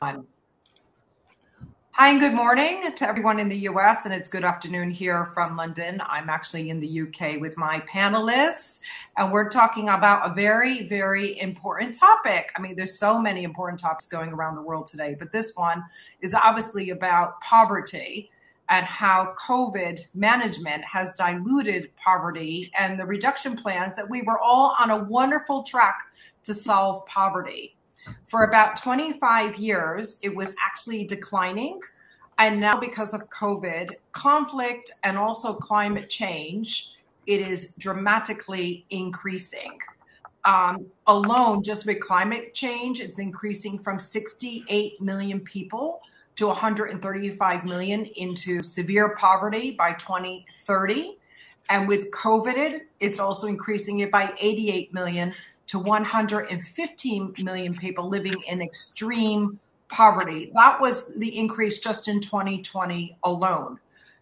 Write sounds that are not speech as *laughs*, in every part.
Hi, and good morning to everyone in the US, and it's good afternoon here from London. I'm actually in the UK with my panelists, and we're talking about a very, very important topic. I mean, there's so many important topics going around the world today, but this one is obviously about poverty and how COVID management has diluted poverty and the reduction plans that we were all on a wonderful track to solve poverty. For about 25 years, it was actually declining. And now, because of COVID, conflict, and also climate change, it is dramatically increasing. Um, alone, just with climate change, it's increasing from 68 million people to 135 million into severe poverty by 2030. And with COVID, it's also increasing it by 88 million to 115 million people living in extreme poverty. That was the increase just in 2020 alone.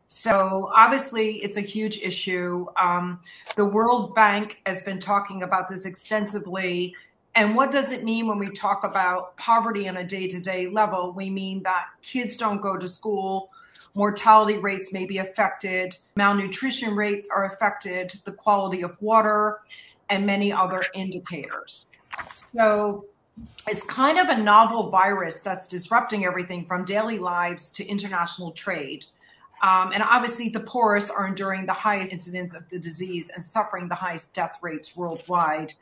So obviously, it's a huge issue. Um, the World Bank has been talking about this extensively. And what does it mean when we talk about poverty on a day to day level? We mean that kids don't go to school, mortality rates may be affected, malnutrition rates are affected, the quality of water, and many other indicators. So it's kind of a novel virus that's disrupting everything from daily lives to international trade. Um, and obviously, the poorest are enduring the highest incidence of the disease and suffering the highest death rates worldwide.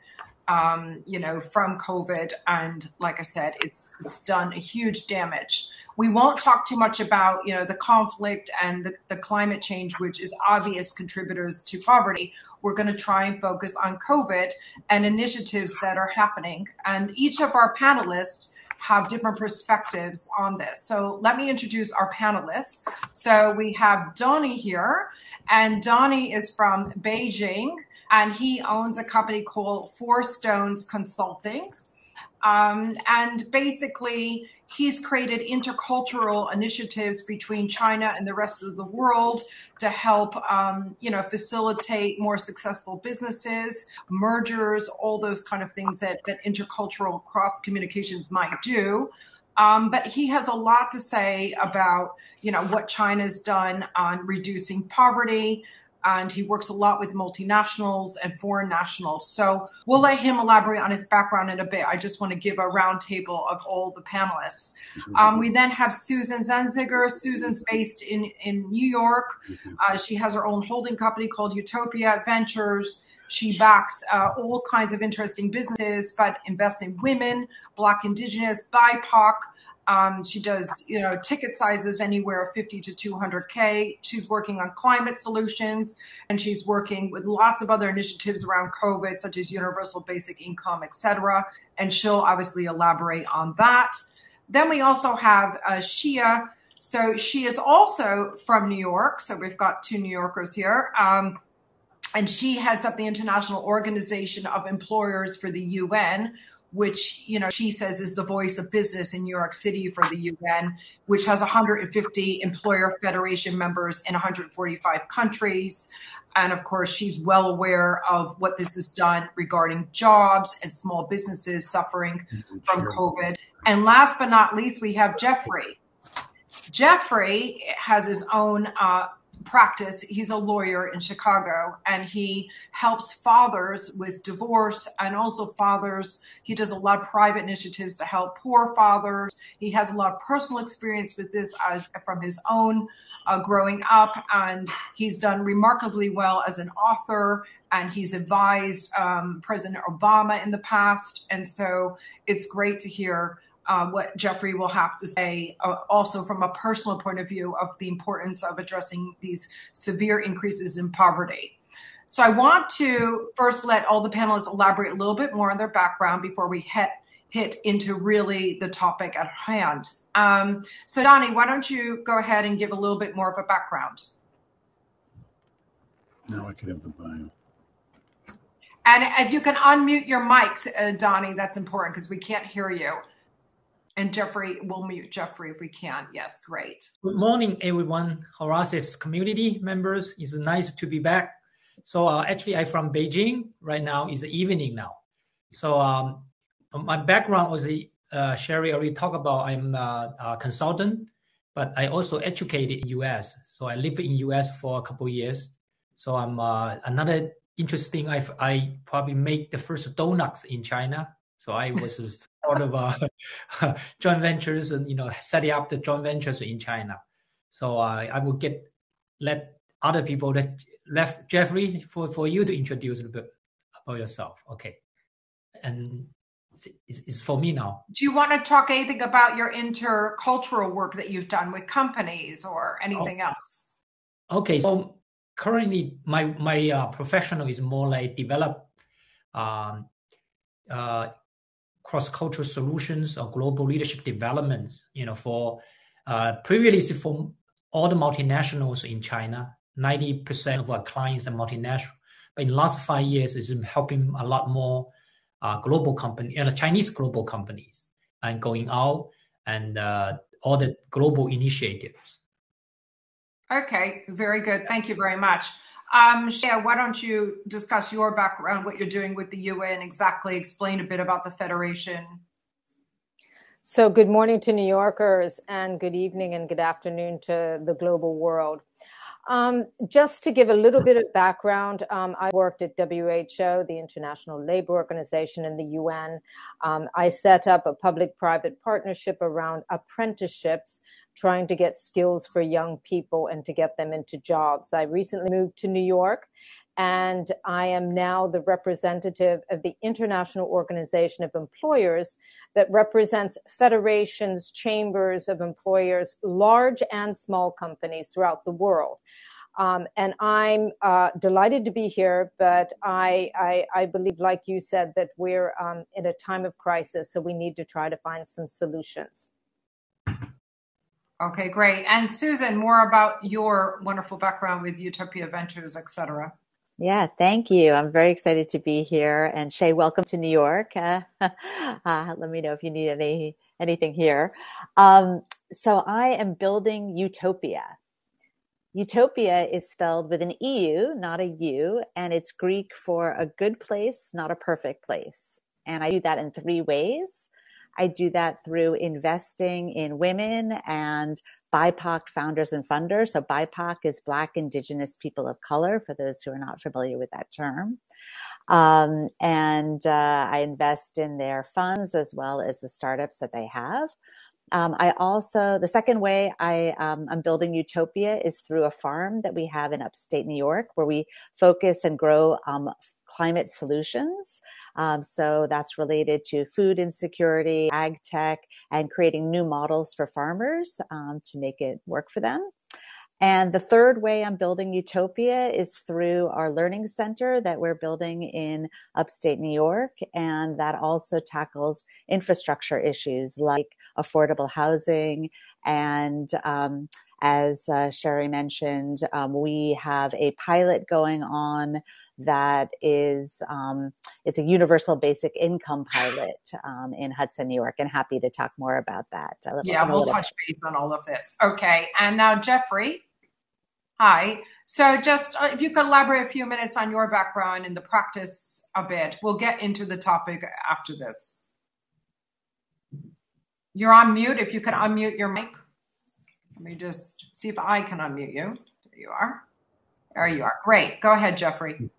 Um, you know, from COVID, and like I said, it's it's done a huge damage we won't talk too much about you know the conflict and the, the climate change which is obvious contributors to poverty we're going to try and focus on covid and initiatives that are happening. And each of our panelists have different perspectives on this. So let me introduce our panelists. So we have Donny here and Donny is from beijing and he owns a company called four stones consulting um, and basically He's created intercultural initiatives between China and the rest of the world to help, um, you know, facilitate more successful businesses, mergers, all those kind of things that, that intercultural cross communications might do. Um, but he has a lot to say about, you know, what China's done on reducing poverty, and he works a lot with multinationals and foreign nationals. So we'll let him elaborate on his background in a bit. I just want to give a roundtable of all the panelists. Mm-hmm. Um, we then have Susan Danziger. Susan's based in, in New York. Mm-hmm. Uh, she has her own holding company called Eutopia Ventures. She backs uh, all kinds of interesting businesses, but invests in women, Black, Indigenous, BIPOC, um, she does, you know, ticket sizes anywhere 50 to 200K. She's working on climate solutions and she's working with lots of other initiatives around COVID, such as universal basic income, et cetera. And she'll obviously elaborate on that. Then we also have uh, Shea. So she is also from New York. So we've got two New Yorkers here. Um, and she heads up the International Organization of Employers for the UN, which you know she says is the voice of business in New York City for the UN, which has 150 employer federation members in 145 countries. And of course, she's well aware of what this has done regarding jobs and small businesses suffering mm-hmm. from COVID. And last but not least, we have Jeffery. Jeffery has his own uh, practice. He's a lawyer in Chicago and he helps fathers with divorce and also fathers. He does a lot of private initiatives to help poor fathers. He has a lot of personal experience with this as, from his own uh, growing up and he's done remarkably well as an author and he's advised um, President Obama in the past. And so it's great to hear uh, what Jeffery will have to say, uh, also from a personal point of view of the importance of addressing these severe increases in poverty. So I want to first let all the panelists elaborate a little bit more on their background before we hit hit into really the topic at hand. Um, so Donny, why don't you go ahead and give a little bit more of a background? Now I can have the bio. And if you can unmute your mics, uh, Donny, that's important because we can't hear you. And Jeffery, we'll mute Jeffery if we can. Yes, great. Good morning, everyone. Horasis community members. It's nice to be back. So uh, actually, I'm from Beijing. Right now is evening now. So um, my background was uh, Sherry already talked about, I'm a, a, consultant, but I also educated in US. So I lived in US for a couple years. So I'm uh, another interesting. I I probably make the first donuts in China. So I was *laughs* part of uh, *laughs* joint ventures and you know setting up the joint ventures in China. So I I would get let other people that left Jeffery for for you to introduce a little bit about yourself. Okay, and it's, it's for me now. Do you want to talk anything about your intercultural work that you've done with companies or anything oh. else? Okay, so currently my my uh, professional is more like develop um, uh, cross cultural solutions or global leadership development. You know, for uh, previously for all the multinationals in China, ninety percent of our clients are multinational. But in the last five years, it's helping a lot more uh, global company, uh, Chinese global companies, and going out and uh, all the global initiatives. Okay, very good. Thank you very much. Um, Shea, why don't you discuss your background, what you're doing with the UN, exactly explain a bit about the Federation? So, good morning to New Yorkers, and good evening and good afternoon to the global world. Um, just to give a little bit of background, um, I worked at WHO, the International Labor Organization, and the UN. Um, I set up a public private partnership around apprenticeships, trying to get skills for young people and to get them into jobs. I recently moved to New York and I am now the representative of the International Organization of Employers that represents federations, chambers of employers, large and small companies throughout the world. Um, and I'm uh, delighted to be here, but I, I, I, believe, like you said, that we're um, in a time of crisis, so we need to try to find some solutions. Okay, great. And Susan, more about your wonderful background with Eutopia Ventures, et cetera. Yeah, thank you. I'm very excited to be here. And Shea, welcome to New York. Uh, *laughs* uh, let me know if you need any anything here. Um, so I am building Eutopia. Eutopia is spelled with an EU, not a U, and it's Greek for a good place, not a perfect place. And I do that in three ways. I do that through investing in women and BIPOC founders and funders. So BIPOC is Black, Indigenous People of Color, for those who are not familiar with that term. Um, and uh, I invest in their funds as well as the startups that they have. Um, I also, the second way I, um, I'm building Eutopia is through a farm that we have in upstate New York where we focus and grow um, climate solutions. Um, so that's related to food insecurity, ag tech, and creating new models for farmers um, to make it work for them. And the third way I'm building Eutopia is through our learning center that we're building in upstate New York. And that also tackles infrastructure issues like affordable housing. And um, as uh, Sherry mentioned, um, we have a pilot going on that is um, it's a universal basic income pilot um, in Hudson, New York, and happy to talk more about that. Yeah, we'll touch base on all of this. Okay, and now Jeffery. Hi. So, just uh, if you could elaborate a few minutes on your background and the practice a bit, we'll get into the topic after this. You're on mute. If you could unmute your mic, let me just see if I can unmute you. There you are. There you are. Great. Go ahead, Jeffery.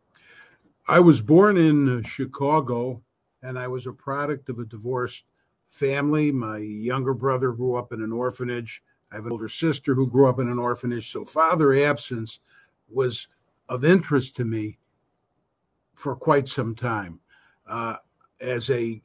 I was born in Chicago and I was a product of a divorced family. My younger brother grew up in an orphanage. I have an older sister who grew up in an orphanage. So father absence was of interest to me for quite some time. Uh, as a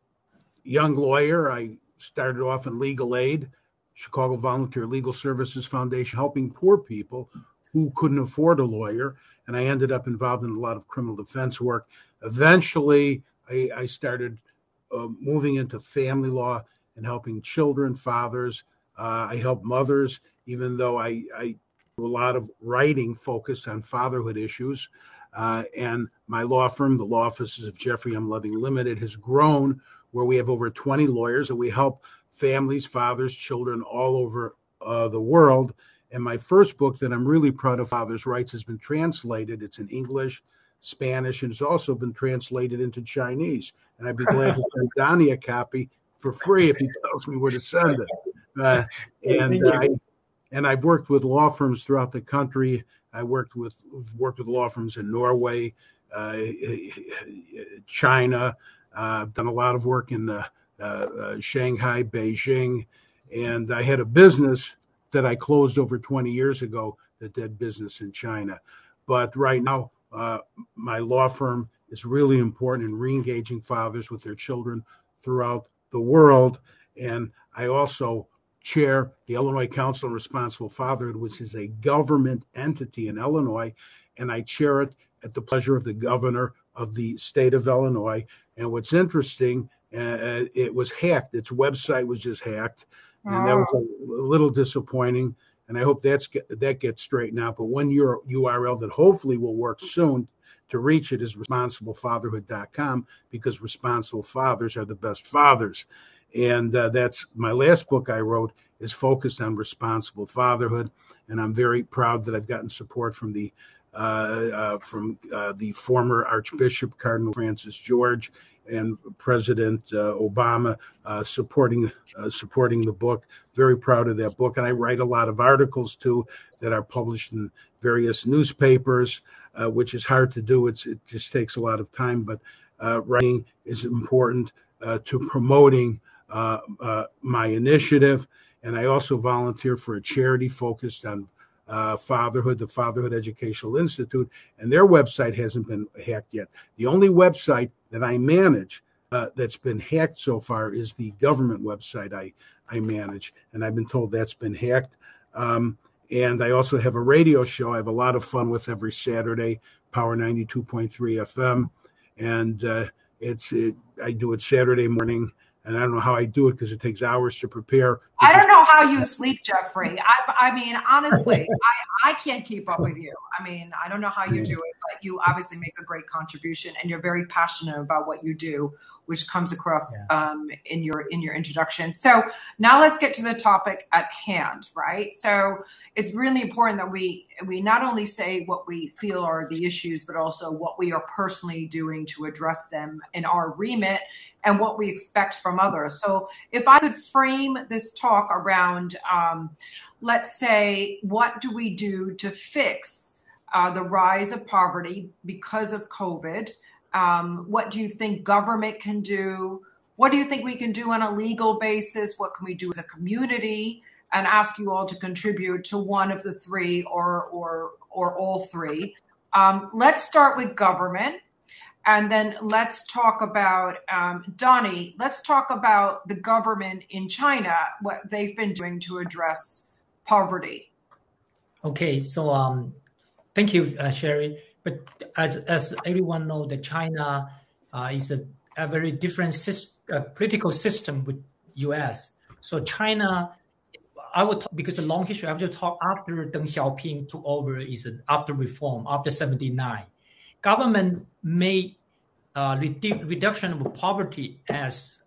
young lawyer, I started off in legal aid, Chicago Volunteer Legal Services Foundation, helping poor people who couldn't afford a lawyer and I ended up involved in a lot of criminal defense work. Eventually, I, I started uh, moving into family law and helping children, fathers. Uh, I help mothers, even though I, I, do a lot of writing focused on fatherhood issues. Uh, and my law firm, the law offices of Jeffery M. Leving Limited, has grown where we have over 20 lawyers and we help families, fathers, children all over uh, the world and my first book that I'm really proud of, Father's Rights, has been translated. It's in English, Spanish, and it's also been translated into Chinese. And I'd be glad to send Donny a copy for free if he tells me where to send it. Uh, *laughs* and I, and I've worked with law firms throughout the country. I worked with worked with law firms in Norway, uh, China. Uh, I've done a lot of work in uh, uh, Shanghai, Beijing, and I had a business that I closed over 20 years ago that did business in China. But right now, uh, my law firm is really important in re-engaging fathers with their children throughout the world. And I also chair the Illinois Council on Responsible Fatherhood, which is a government entity in Illinois, and I chair it at the pleasure of the governor of the state of Illinois. And what's interesting, uh, it was hacked. Its website was just hacked, and that was a, a little disappointing. And I hope that's that gets straightened out. But one URL that hopefully will work soon to reach it is responsiblefatherhood.com because responsible fathers are the best fathers. And uh, that's my last book I wrote is focused on responsible fatherhood. And I'm very proud that I've gotten support from the uh, uh, from uh, the former Archbishop Cardinal Francis George and President uh, Obama uh, supporting uh, supporting the book. Very proud of that book, and I write a lot of articles too that are published in various newspapers, which is hard to do. It's it just takes a lot of time, but writing is important to promoting my initiative. And I also volunteer for a charity focused on uh, Fatherhood, the Fatherhood Educational Institute, and their website hasn't been hacked yet. The only website that I manage uh, that's been hacked so far is the government website I, I manage, and I've been told that's been hacked. Um, and I also have a radio show I have a lot of fun with every Saturday, Power 92.3 FM. And uh, it's it, I do it Saturday morning and I don't know how I do it because it takes hours to prepare. I don't know how you sleep, Jeffery. I, I mean, honestly, *laughs* I, I can't keep up with you. I mean, I don't know how you do it, you obviously make a great contribution, and you're very passionate about what you do, which comes across yeah. um, in your in your introduction. So now let's get to the topic at hand, right? So it's really important that we we not only say what we feel are the issues, but also what we are personally doing to address them in our remit and what we expect from others. So, if I could frame this talk around, um, let's say, what do we do to fix uh, the rise of poverty because of COVID? Um, what do you think government can do? What do you think we can do on a legal basis? What can we do as a community? And ask you all to contribute to one of the three or or or all three. Um, let's start with government. And then let's talk about, um, Donny, let's talk about the government in China, what they've been doing to address poverty. Okay, so um, thank you, uh, Sherry. But as, as everyone knows, that China uh, is a, a, very different uh, political system with U.S. So China, I would talk, because the long history. I will just talk after Deng Xiaoping took over is after reform after '79 government made uh, redu- reduction of poverty as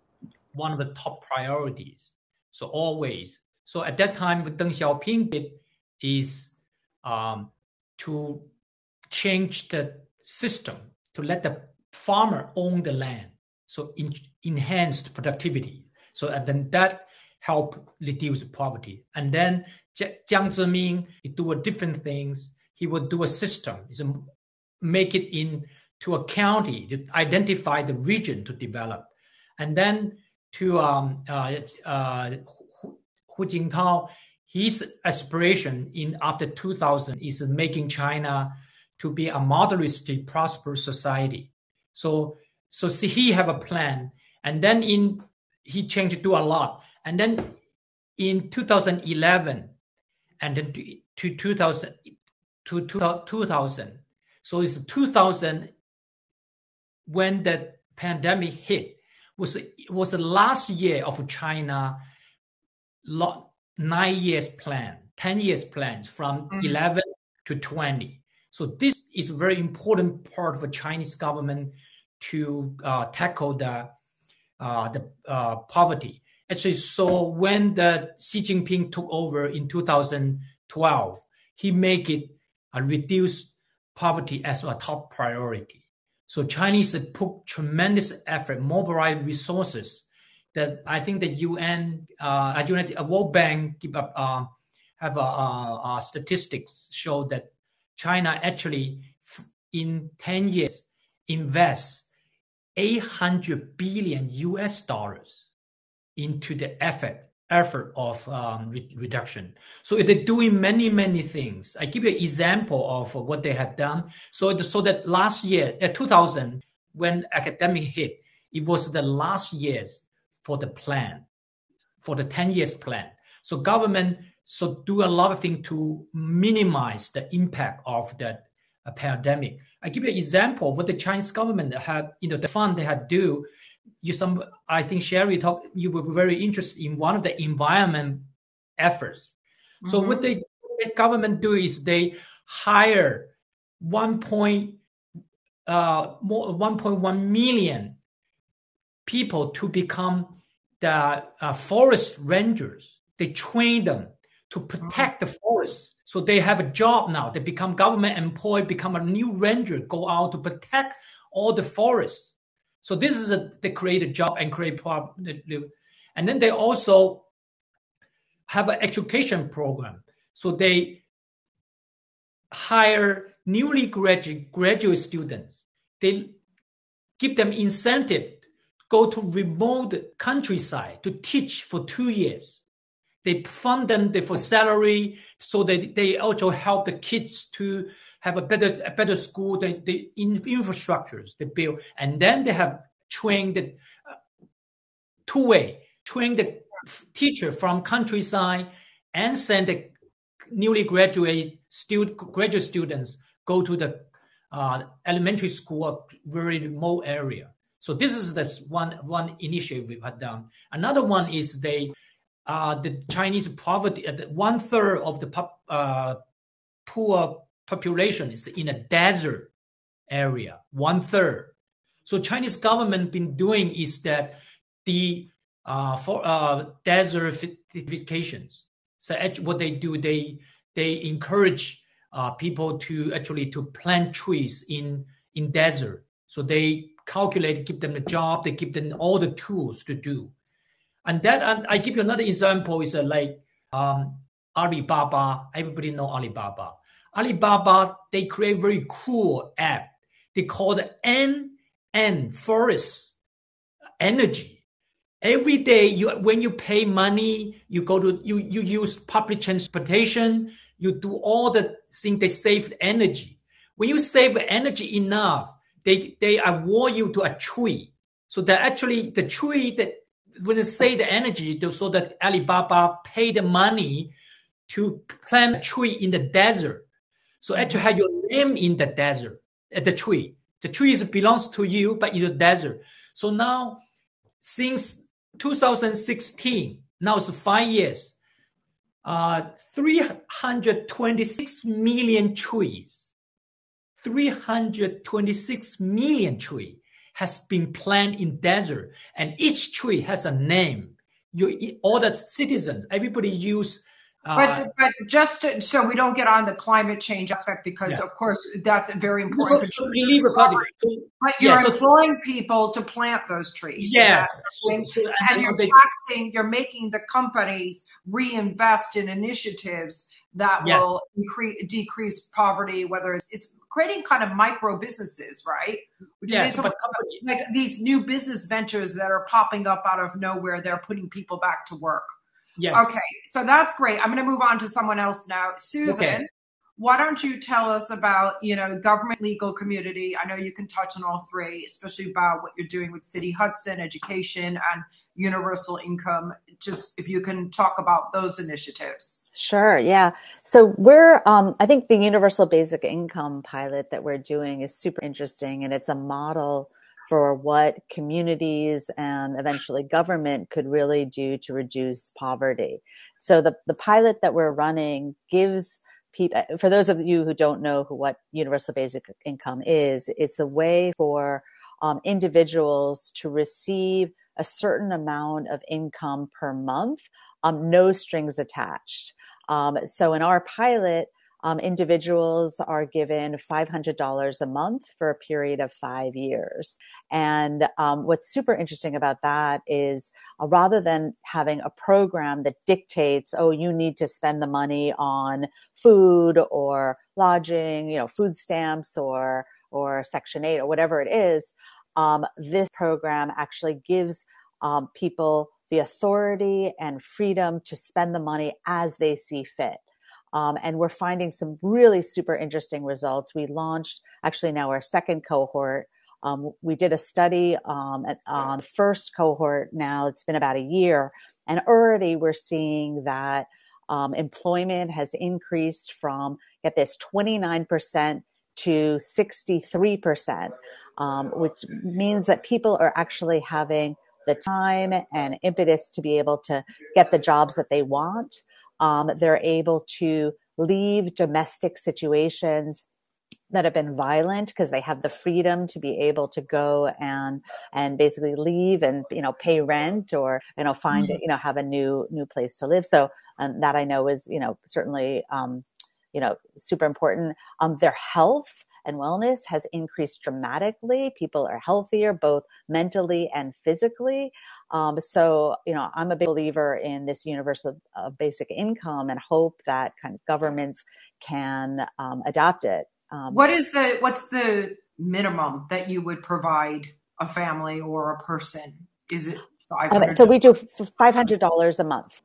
one of the top priorities. So always. So at that time, what Deng Xiaoping did is um, to change the system to let the farmer own the land. So in, enhanced productivity. So and then that help reduce poverty. And then Jiang Zemin, he do a different things. He would do a system. A make it in to a county to identify the region to develop, and then to um, uh, uh, Hu, Hu Jintao, his aspiration in after 2000 is making China to be a moderately prosperous society. So so see, he have a plan, and then in he changed to a lot, and then in 2011, and then to, to 2000 to 2000 so it's 2000 when the pandemic hit was was the last year of China nine years plan, 10 years plans from mm-hmm. 11 to 20. So this is a very important part of the Chinese government to uh, tackle the uh, the uh, poverty. Actually, so when the Xi Jinping took over in 2012, he make it uh, reduce poverty as a top priority. So Chinese put tremendous effort, mobilize resources that I think the UN, uh, United World Bank give up, uh, have a, statistics show that China actually in 10 years invests 800 billion US dollars into the effort effort of um, re- reduction. So they're doing many many things. I give you an example of what they have done. So so that last year, uh, 2000, when academic hit, it was the last years for the plan, for the 10 years plan. So government so do a lot of things to minimize the impact of that uh, pandemic. I give you an example what the Chinese government had, you know, the fund they had do. You some, I think Sherry talked. You were very interested in one of the environment efforts. Mm-hmm. So what the government do is they hire one point uh, more 1.1 million people to become the uh, forest rangers. They train them to protect the forest. So they have a job now. They become government employee, become a new ranger, go out to protect all the forests. So this is a they create a job and create problem. And then they also have an education program. So they hire newly graduate graduate students. They give them incentive go to remote countryside to teach for two years. They fund them for salary so that they also help the kids to have a better a better school the, the infrastructures they build. And then they have trained the uh, two way train the teacher from countryside and send the newly graduate student graduate students go to the uh, elementary school or very remote area so this is the one one initiative we have done another one is they uh, the Chinese poverty, uh, one third of the pop, uh, poor population is in a desert area, one third. So Chinese government been doing is that the uh, for uh, desertifications. So what they do, they they encourage uh, people to actually to plant trees in in desert. So they calculate, give them the job, they give them all the tools to do. And that, and I give you another example is uh, like um, Alibaba. Everybody know Alibaba. Alibaba, they create very cool app. They call the Ant Forest Energy. Every day, you when you pay money, you go to you you use public transportation. You do all the things. They save energy. When you save energy enough, they they award you to a tree. So that actually the tree that when they say the energy so that Alibaba pay the money to plant a tree in the desert. So mm-hmm. actually have your name in the desert, at the tree. The tree belongs to you, but in the desert. So now, since 2016, now it's five years, uh, 326 million trees, 326 million trees has been planted in desert, and each tree has a name. You, all the citizens, everybody use. Uh, but, but just to, so we don't get on the climate change aspect, because yeah. of course that's very important. So, but you're yeah, so, employing people to plant those trees. Yes, so, and you're taxing. You're making the companies reinvest in initiatives that yes. will increase decrease poverty. Whether it's it's creating kind of micro businesses, right? Which yes, is like these new business ventures that are popping up out of nowhere. They're putting people back to work. Yes. Okay, so that's great. I'm going to move on to someone else now. Susan, okay why don't you tell us about you know government legal community i know you can touch on all three especially about what you're doing with city hudson education and universal income just if you can talk about those initiatives sure yeah so we're um, i think the universal basic income pilot that we're doing is super interesting and it's a model for what communities and eventually government could really do to reduce poverty so the, the pilot that we're running gives people, for those of you who don't know who, what universal basic income is, it's a way for um, individuals to receive a certain amount of income per month, um, no strings attached. Um, so in our pilot, um, individuals are given $500 a month for a period of five years. And um, what's super interesting about that is uh, rather than having a program that dictates, oh, you need to spend the money on food or lodging, you know, food stamps or or Section 8 or whatever it is, um, this program actually gives um, people the authority and freedom to spend the money as they see fit. Um, and we're finding some really super interesting results. We launched actually now our second cohort. Um, we did a study um, at, on the first cohort now, it's been about a year, and already we're seeing that um, employment has increased from, get this, 29% to 63%, um, which means that people are actually having the time and impetus to be able to get the jobs that they want. Um, they're able to leave domestic situations that have been violent because they have the freedom to be able to go and and basically leave and you know pay rent or you know find mm-hmm. you know have a new new place to live so um, that i know is you know certainly um, you know super important um, their health and wellness has increased dramatically. People are healthier, both mentally and physically. Um, so, you know, I'm a big believer in this universal uh, basic income and hope that kind of governments can um, adopt it. Um, what is the what's the minimum that you would provide a family or a person? Is it um, so we do five hundred dollars a month.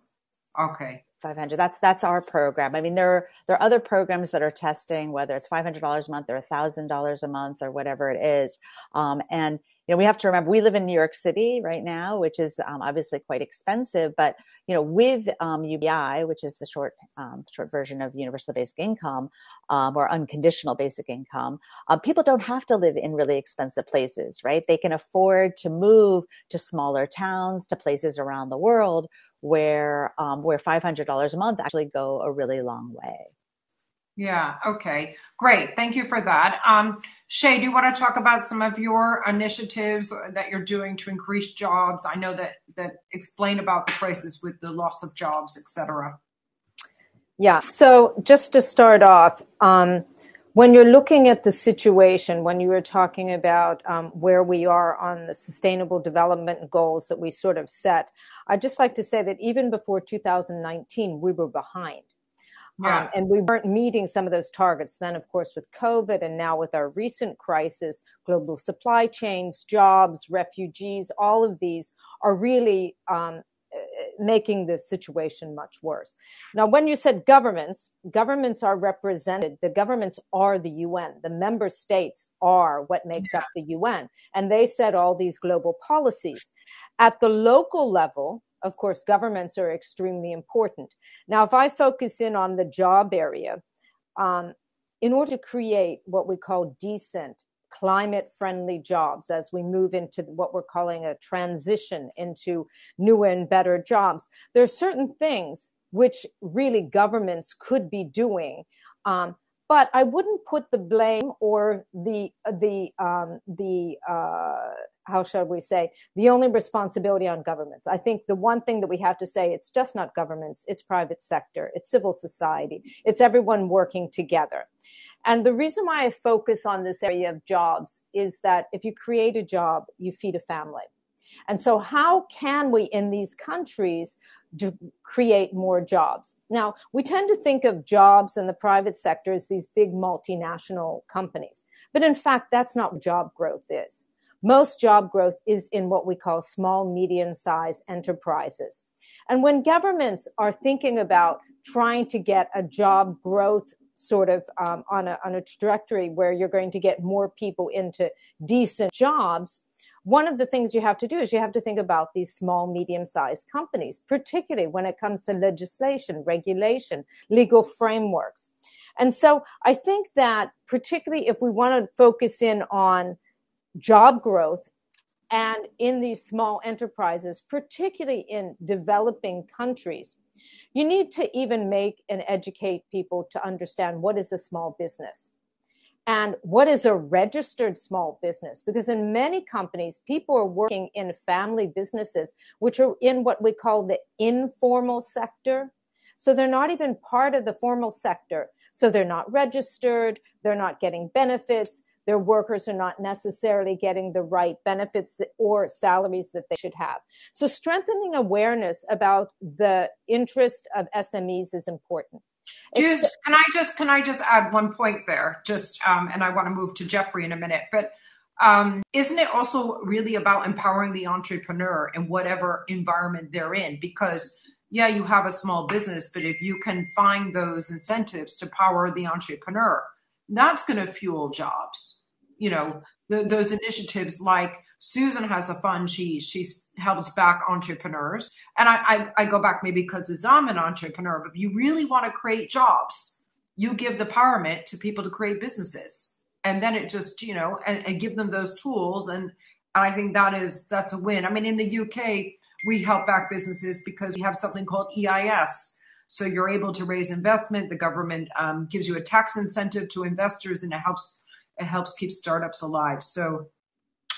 Okay. 500 that's that's our program i mean there are there are other programs that are testing whether it's $500 a month or $1000 a month or whatever it is um, and you know we have to remember we live in new york city right now which is um, obviously quite expensive but you know with um, ubi which is the short um, short version of universal basic income um, or unconditional basic income uh, people don't have to live in really expensive places right they can afford to move to smaller towns to places around the world where um, where five hundred dollars a month actually go a really long way. Yeah. Okay. Great. Thank you for that. Um, Shea, do you want to talk about some of your initiatives that you're doing to increase jobs? I know that that explain about the crisis with the loss of jobs, et cetera. Yeah. So just to start off, um, when you're looking at the situation, when you were talking about um, where we are on the sustainable development goals that we sort of set, I'd just like to say that even before 2019, we were behind. Yeah. Um, and we weren't meeting some of those targets. Then, of course, with COVID and now with our recent crisis, global supply chains, jobs, refugees, all of these are really um, making this situation much worse. Now, when you said governments, governments are represented. The governments are the UN. The member states are what makes yeah. up the UN. And they set all these global policies. At the local level, of course, governments are extremely important. Now, if I focus in on the job area, um, in order to create what we call decent, climate friendly jobs as we move into what we're calling a transition into newer and better jobs. There are certain things which really governments could be doing. Um, but I wouldn't put the blame or the the um, the uh, how shall we say the only responsibility on governments. I think the one thing that we have to say it's just not governments, it's private sector, it's civil society, it's everyone working together. And the reason why I focus on this area of jobs is that if you create a job, you feed a family. And so, how can we in these countries do, create more jobs? Now, we tend to think of jobs in the private sector as these big multinational companies. But in fact, that's not what job growth is. Most job growth is in what we call small, medium sized enterprises. And when governments are thinking about trying to get a job growth sort of um, on a on a trajectory where you're going to get more people into decent jobs one of the things you have to do is you have to think about these small medium sized companies particularly when it comes to legislation regulation legal frameworks. And so i think that particularly if we want to focus in on job growth and in these small enterprises particularly in developing countries you need to even make and educate people to understand what is a small business and what is a registered small business because in many companies people are working in family businesses which are in what we call the informal sector. So they're not even part of the formal sector. So they're not registered, they're not getting benefits, their workers are not necessarily getting the right benefits or salaries that they should have. So strengthening awareness about the interest of SMEs is important. Can I just can I just add one point there? Just um, and I want to move to Jeffery in a minute, but um, isn't it also really about empowering the entrepreneur in whatever environment they're in? Because yeah, you have a small business, but if you can find those incentives to power the entrepreneur, that's going to fuel jobs. You know, those initiatives like Susan has a fund, she she helps back entrepreneurs. And I, I, I go back maybe because it's I'm an entrepreneur, but if you really want to create jobs, you give the empowerment to people to create businesses. And then it just, you know, and, and give them those tools. And I think that is that's a win. I mean, in the UK, we help back businesses because we have something called EIS. So you're able to raise investment. The government um, gives you a tax incentive to investors, and it helps it helps keep startups alive. So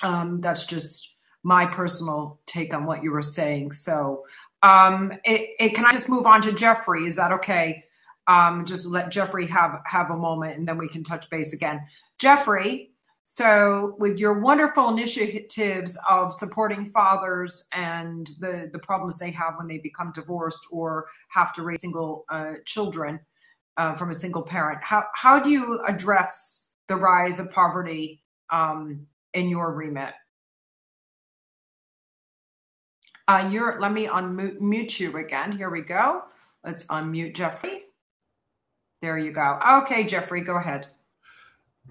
um, that's just my personal take on what you were saying. So um, it, it, can I just move on to Jeffery? Is that okay? Um, just let Jeffery have have a moment, and then we can touch base again. Jeffery, so with your wonderful initiatives of supporting fathers and the the problems they have when they become divorced or have to raise single uh, children uh, from a single parent, how how do you address the rise of poverty um, in your remit. Uh, you're, let me unmute you again. Here we go. Let's unmute Jeffery. There you go. Okay, Jeffery, go ahead.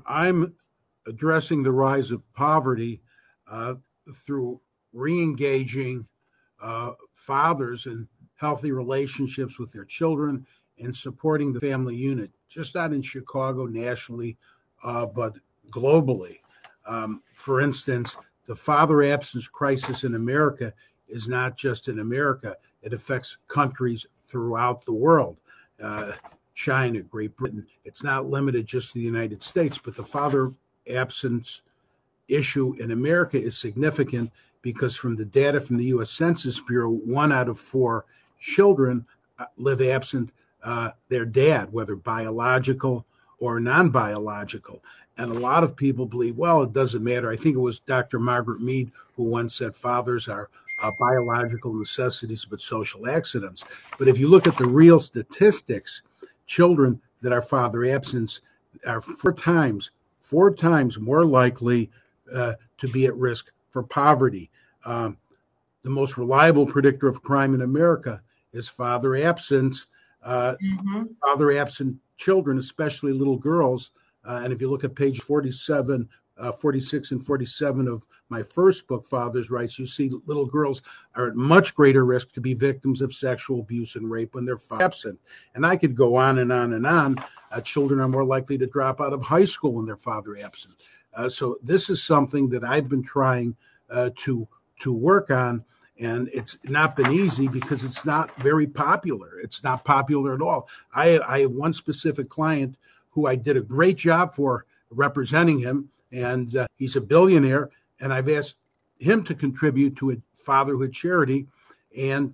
I'm addressing the rise of poverty uh, through re-engaging uh, fathers in healthy relationships with their children and supporting the family unit, just not in Chicago, nationally, uh, but globally. Um, for instance, the father absence crisis in America is not just in America, it affects countries throughout the world. Uh, China, Great Britain. It's not limited just to the United States, but the father absence issue in America is significant because from the data from the U.S. Census Bureau, one out of four children uh, live absent uh, their dad, whether biological or non biological. And a lot of people believe, well, it doesn't matter. I think it was Dr. Margaret Mead who once said fathers are uh, biological necessities but social accidents. But if you look at the real statistics, children that are father absent are four times, four times more likely uh, to be at risk for poverty. Um, the most reliable predictor of crime in America is father absence. Uh, mm-hmm. Father absent children, especially little girls. Uh, and if you look at page 47, uh, 46 and 47 of my first book, Father's Rights, you see little girls are at much greater risk to be victims of sexual abuse and rape when they're absent. And I could go on and on and on. Uh, children are more likely to drop out of high school when their father absent. Uh, so this is something that I've been trying uh, to to work on and it's not been easy because it's not very popular. It's not popular at all. I, I have one specific client who I did a great job for representing him, and uh, he's a billionaire. And I've asked him to contribute to a fatherhood charity, and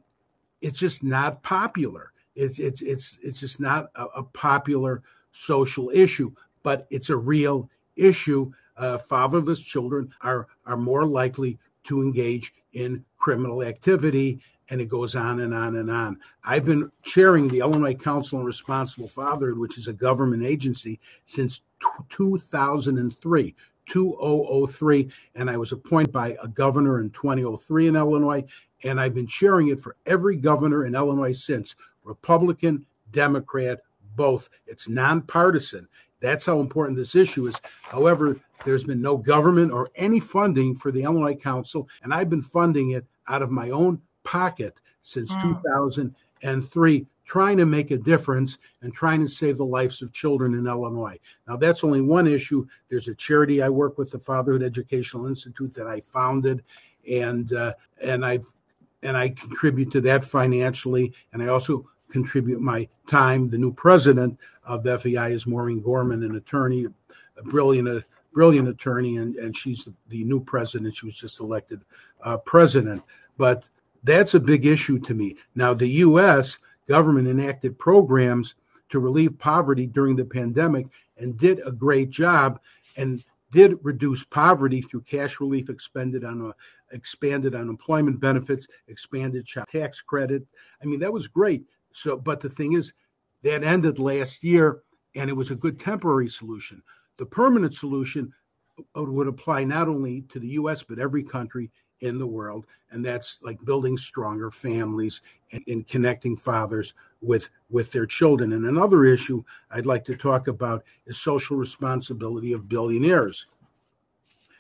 it's just not popular. It's it's it's it's just not a, a popular social issue, but it's a real issue. Uh, fatherless children are are more likely to engage in criminal activity, and it goes on and on and on. I've been chairing the Illinois Council on Responsible Fatherhood, which is a government agency, since 2003. 2003, and I was appointed by a governor in 2003 in Illinois, and I've been chairing it for every governor in Illinois since, Republican, Democrat, both. It's nonpartisan. That's how important this issue is. However, there's been no government or any funding for the Illinois Council, and I've been funding it out of my own pocket since mm. 2003, trying to make a difference and trying to save the lives of children in Illinois. Now, that's only one issue. There's a charity I work with, the Fatherhood Educational Institute, that I founded, and uh, and I and I contribute to that financially, and I also contribute my time. The new president of FEI is Maureen Gorman, an attorney, a brilliant, a brilliant attorney, and, and she's the, the new president. She was just elected uh, president. But that's a big issue to me. Now, the U.S. government enacted programs to relieve poverty during the pandemic and did a great job and did reduce poverty through cash relief expended on a, expanded unemployment benefits, expanded child tax credit. I mean, that was great. So, but the thing is, that ended last year, and it was a good temporary solution. The permanent solution would apply not only to the U.S. but every country in the world, and that's like building stronger families and, and, connecting fathers with with their children. And another issue I'd like to talk about is social responsibility of billionaires.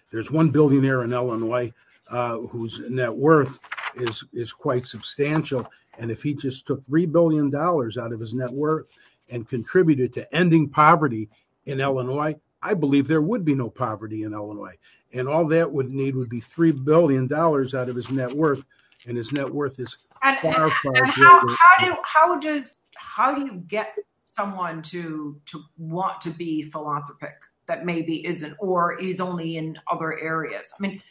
There's one billionaire in Illinois uh, whose net worth is is quite substantial, and if he just took three billion dollars out of his net worth and contributed to ending poverty in Illinois, I believe there would be no poverty in Illinois and all that would need would be three billion dollars out of his net worth, and his net worth is and, far, far and how, how do how does how do you get someone to to want to be philanthropic that maybe isn't or is only in other areas? I mean,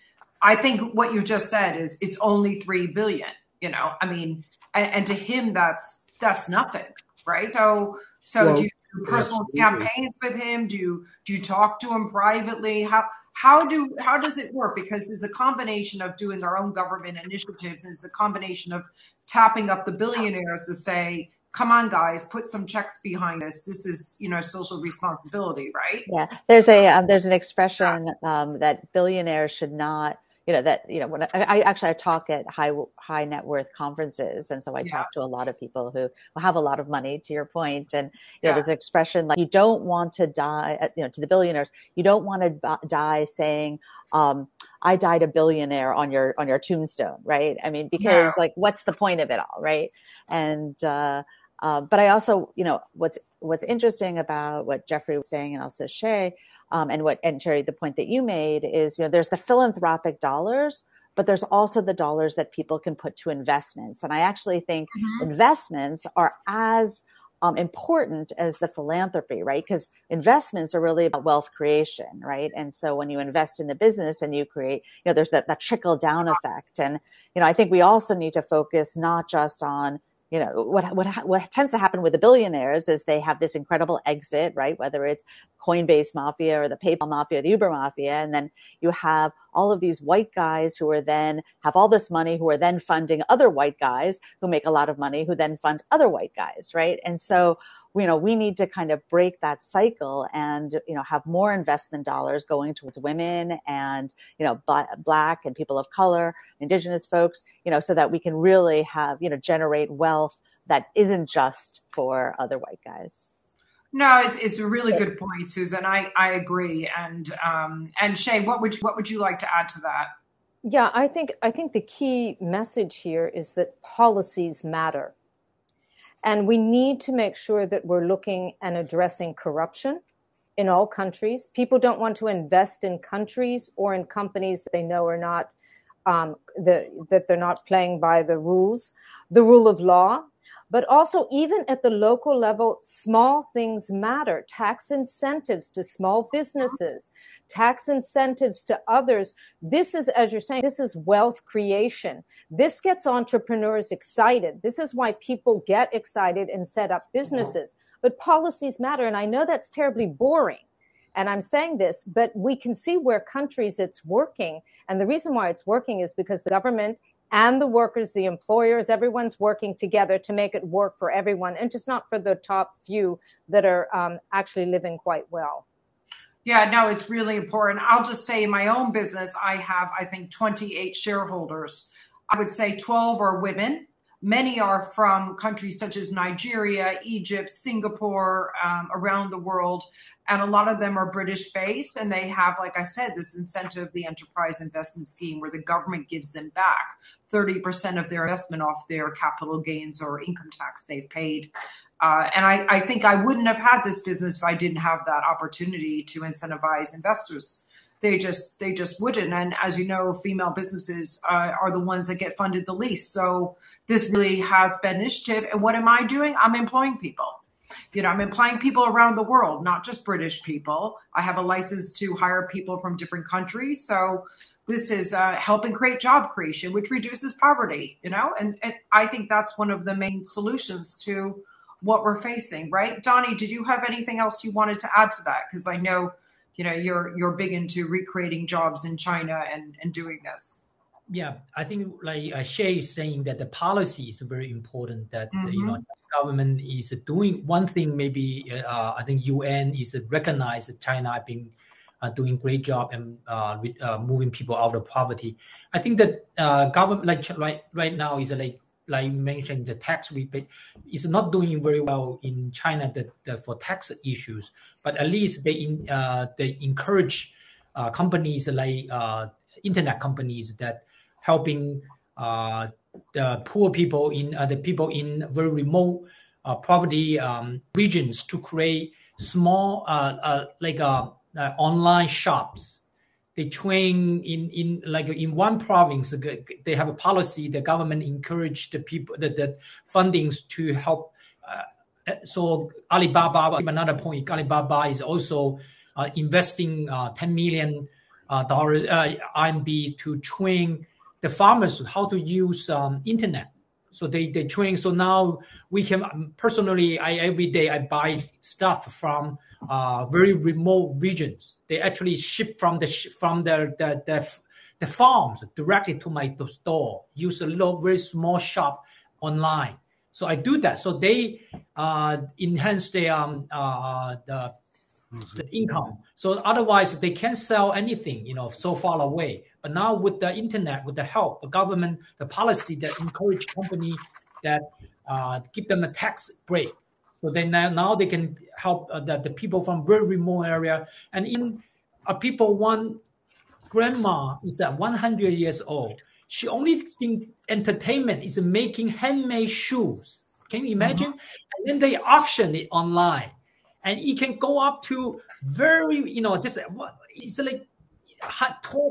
I think what you just said is it's only three billion. You know, I mean, and, and to him that's that's nothing, right? So so well, do you personal absolutely. campaigns with him? Do you do you talk to him privately? How how do how does it work because it's a combination of doing our own government initiatives and it's a combination of tapping up the billionaires to say come on guys put some checks behind this this is you know social responsibility right yeah there's a um, there's an expression um, that billionaires should not you know that you know when I, I, actually I talk at high high net worth conferences, and so I yeah. talk to a lot of people who have a lot of money. To your point, and you know, yeah. there's an expression like you don't want to die. Uh, you know, to the billionaires, you don't want to die saying, um, "I died a billionaire" on your on your tombstone, right? I mean, because yeah. like, what's the point of it all, right? And uh, uh, but I also, you know, what's what's interesting about what Jeffery was saying, and also Shea um, and what and Jerry, the point that you made is, you know, there's the philanthropic dollars, but there's also the dollars that people can put to investments. And I actually think mm-hmm. investments are as um, important as the philanthropy, right? Because investments are really about wealth creation, right? And so when you invest in the business and you create, you know, there's that, that trickle down effect. And, you know, I think we also need to focus not just on you know what what what tends to happen with the billionaires is they have this incredible exit right? Whether it's coinbase mafia or the paypal mafia the uber mafia and then you have all of these white guys who are then have all this money who are then funding other white guys who make a lot of money who then fund other white guys right? And so you know, we need to kind of break that cycle and, you know, have more investment dollars going towards women and, you know, black and people of color, indigenous folks, you know, so that we can really have, you know, generate wealth that isn't just for other white guys. No, it's it's a really good point, Susan. I, I agree. And um, and Shea, what would you, what would you like to add to that? Yeah, I think I think the key message here is that policies matter. And we need to make sure that we're looking and addressing corruption in all countries. People don't want to invest in countries or in companies that they know are not um, the, that they're not playing by the rules. The rule of law but also, even at the local level, small things matter. Tax incentives to small businesses, tax incentives to others. This is, as you're saying, this is wealth creation. This gets entrepreneurs excited. This is why people get excited and set up businesses. But policies matter. And I know that's terribly boring and I'm saying this, but we can see where countries it's working. And the reason why it's working is because the government and the workers, the employers, everyone's working together to make it work for everyone and just not for the top few that are um, actually living quite well. Yeah, no, it's really important. I'll just say in my own business, I have, I think, 28 shareholders. I would say 12 are women Many are from countries such as Nigeria, Egypt, Singapore, um, around the world. And a lot of them are British based. And they have, like I said, this incentive, the enterprise investment scheme, where the government gives them back 30% of their investment off their capital gains or income tax they've paid. Uh, and I, I think I wouldn't have had this business if I didn't have that opportunity to incentivize investors they just they just wouldn't. And as you know female businesses uh, are the ones that get funded the least. So this really has been initiative. And what am i doing? I'm employing people. You know i'm employing people around the world not just british people. I have a license to hire people from different countries. So this is uh, helping create job creation which reduces poverty you know? And, and i think that's one of the main solutions to what we're facing, right? Donny, did you have anything else you wanted to add to that? Because I know, you know, you're you're big into recreating jobs in China and and doing this. Yeah, I think like uh, Shea is saying that the policy is very important. That mm-hmm. you know government is doing one thing. Maybe uh, I think UN is recognize China being uh, doing great job and uh, uh, moving people out of poverty. I think that uh, government like right right now is like like you mentioned the tax rebate is not doing very well in China the, the, for tax issues, but at least they in, uh, they encourage uh, companies like internet companies that helping the poor people in the people in very remote poverty um, regions to create small like uh, online shops. They train in, in like in one province. They have a policy. The government encourage the people the, the fundings to help. Uh, so Alibaba, another point, Alibaba is also uh, investing uh, 10 million uh, dollars uh, RMB to train the farmers how to use um, internet so they they train. So now we can personally, I every day I buy stuff from uh, very remote regions. They actually ship from the from the the, the, the farms directly to my store. Use a little very small shop online. So I do that. So they uh, enhance their um, uh, the the income. So otherwise they can't sell anything, you know, so far away. But now with the internet, with the help, the government, the policy that encourage company that uh, give them a tax break. So then now, now they can help uh, the, the people from very remote area. And in uh, people, one grandma is at 100 years old. She only think entertainment is making handmade shoes. Can you imagine? Mm-hmm. And then they auction it online and it can go up to very, you know, just what it's like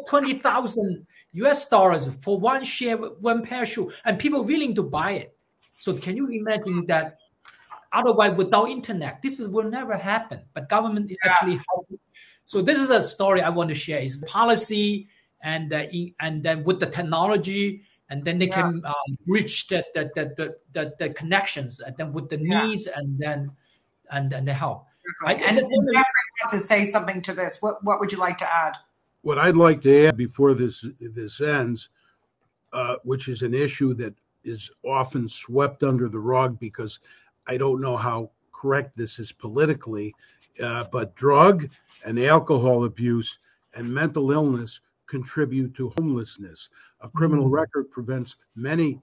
twenty thousand US dollars for one share, one pair of shoe, and people willing to buy it. So can you imagine that? Otherwise, without internet, this is, will never happen. But government yeah. actually help. So this is a story I want to share. Is policy and uh, and then with the technology, and then they yeah. can um, reach the the, the the, the connections, and then with the needs, yeah. and then and, and the help. Exactly. I, and, and Jeffery wants to say something to this. What what would you like to add? What I'd like to add before this this ends, uh, which is an issue that is often swept under the rug because I don't know how correct this is politically, uh, but drug and alcohol abuse and mental illness contribute to homelessness. A criminal mm-hmm. record prevents many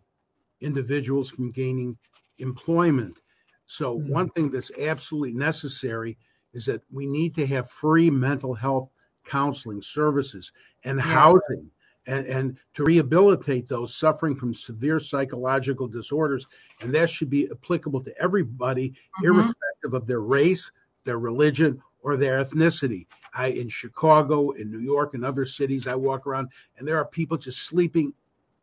individuals from gaining employment. So, mm-hmm. one thing that's absolutely necessary is that we need to have free mental health counseling services and yeah. housing and, and to rehabilitate those suffering from severe psychological disorders. And that should be applicable to everybody, mm-hmm. irrespective of their race, their religion, or their ethnicity. I in Chicago, in New York, and other cities, I walk around and there are people just sleeping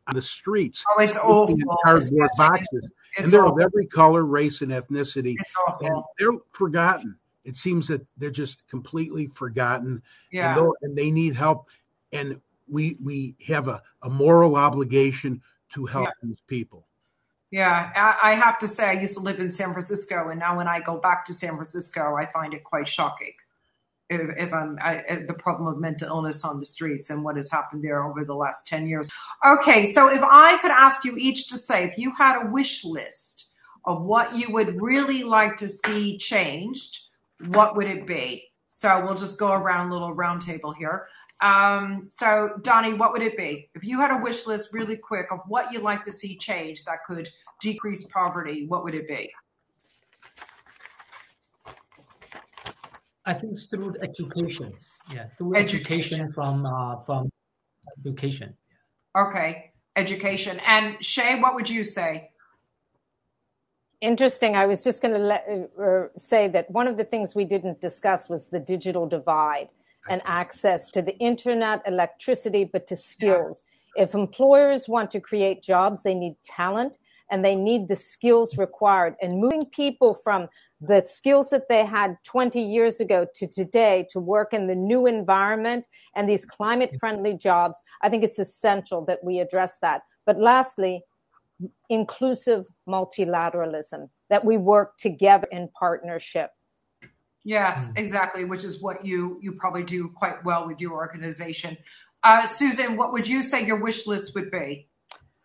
on the streets. Oh, it's awful. In cardboard boxes. It's and they're awful. of every color, race, and ethnicity. And they're forgotten. It seems that they're just completely forgotten. Yeah. And, and they need help. And we we have a, a moral obligation to help yeah. these people. Yeah, I, I have to say, I used to live in San Francisco, and now when I go back to San Francisco, I find it quite shocking if, if I'm I, the problem of mental illness on the streets and what has happened there over the last 10 years. Okay, so if I could ask you each to say, if you had a wish list of what you would really like to see changed, what would it be? So we'll just go around little roundtable here. Um, so Donny, what would it be? If you had a wish list really quick of what you'd like to see change that could decrease poverty, what would it be? I think through education. Yeah, through education, education from uh, from education. Okay, education. And Shea, what would you say? Interesting. I was just going to uh, say that one of the things we didn't discuss was the digital divide and access to the internet, electricity, but to skills. Yeah. If employers want to create jobs, they need talent and they need the skills required. And moving people from the skills that they had 20 years ago to today to work in the new environment and these climate friendly jobs, I think it's essential that we address that. But lastly, inclusive multilateralism. that we work together in partnership. Yes, hmm. exactly, which is what you you probably do quite well with your organization. Uh, Susan, what would you say your wish list would be?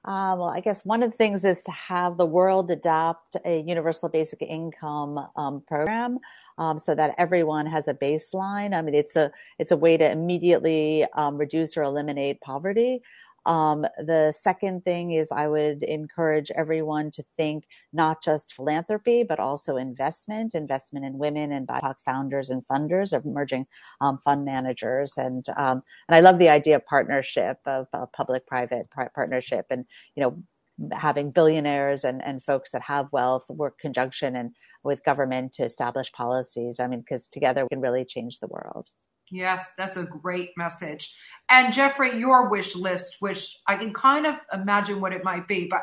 Uh, well, I guess one of the things is to have the world adopt a universal basic income um, program um, so that everyone has a baseline. I mean, it's a it's a way to immediately um, reduce or eliminate poverty. Um, the second thing is I would encourage everyone to think not just philanthropy, but also investment, investment in women and BIPOC founders and funders of emerging um, fund managers. And, um, and I love the idea of partnership, of, of public-private partnership and, you know, having billionaires and, and folks that have wealth work conjunction and with government to establish policies. I mean, because together we can really change the world. Yes, that's a great message. And Jeffery, your wish list, which I can kind of imagine what it might be, but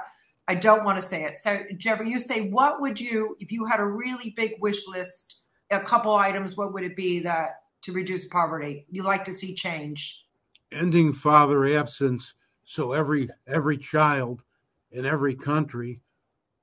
I don't want to say it. So, Jeffery, you say, what would you, if you had a really big wish list, a couple items, what would it be that to reduce poverty you like to see change? Ending father absence, so every every child in every country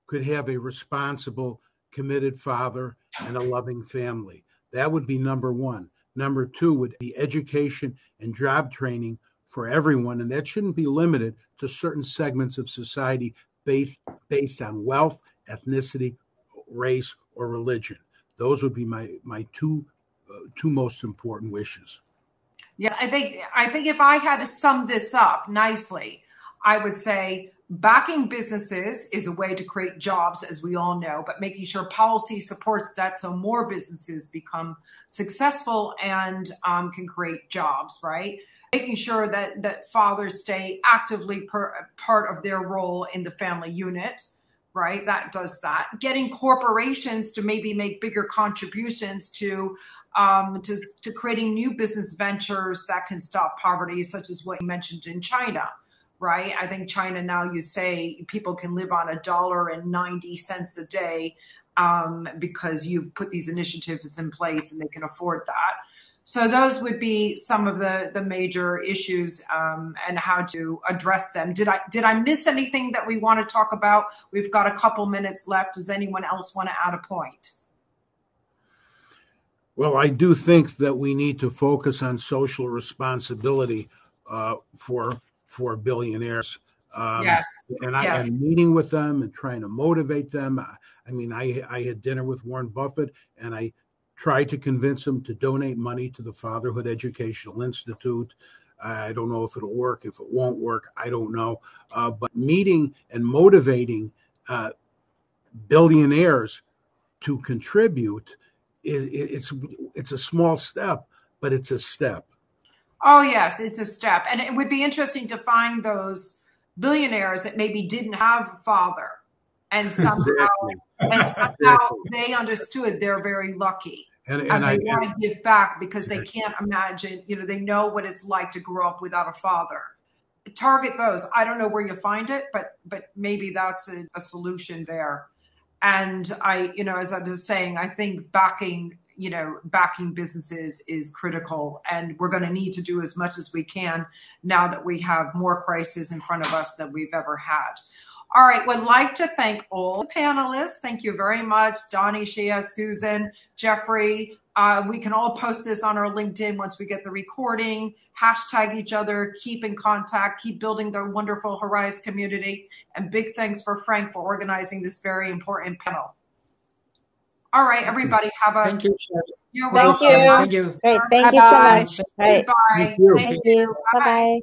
could have a responsible, committed father and a loving family. That would be number one. Number two would be education and job training for everyone, and that shouldn't be limited to certain segments of society based, based on wealth, ethnicity, race, or religion. Those would be my my two uh, two most important wishes. Yeah, I think I think if I had to sum this up nicely, I would say backing businesses is a way to create jobs, as we all know, but making sure policy supports that so more businesses become successful and um, can create jobs, right? Making sure that that fathers stay actively per, part of their role in the family unit, right? That does that. Getting corporations to maybe make bigger contributions to um, to, to creating new business ventures that can stop poverty, such as what you mentioned in China right? I think China now you say people can live on a dollar and 90 cents a day um, because you've put these initiatives in place and they can afford that. So those would be some of the the major issues um, and how to address them. Did I did I miss anything that we want to talk about? We've got a couple minutes left. Does anyone else want to add a point? Well, I do think that we need to focus on social responsibility uh, for for billionaires. Um, yes. And I yes. meeting with them and trying to motivate them. I mean, I I had dinner with Warren Buffett and I tried to convince him to donate money to the Fatherhood Educational Institute. I don't know if it'll work. If it won't work, I don't know. Uh, but meeting and motivating uh, billionaires to contribute is it's it's a small step, but it's a step. Oh, yes, it's a step. And it would be interesting to find those billionaires that maybe didn't have a father and *laughs* somehow, and *laughs* somehow they understood they're very lucky. And, and, and they I, want to give back because they can't imagine, you know, they know what it's like to grow up without a father. Target those. I don't know where you find it, but but maybe that's a, a solution there. And I, you know, as I was saying, I think backing you know, backing businesses is critical. And we're going to need to do as much as we can now that we have more crises in front of us than we've ever had. All right, would like to thank all the panelists. Thank you very much, Donny, Shea, Susan, Jeffery. Uh, we can all post this on our LinkedIn once we get the recording. Hashtag each other, keep in contact, keep building the wonderful Horasis community. And big thanks for Frank for organizing this very important panel. All right, everybody, have a. Thank you. You're welcome. Thank you. Thank you. Great. Thank Bye-bye. you so much. Right. Bye. Thank you. Thank you. Bye bye.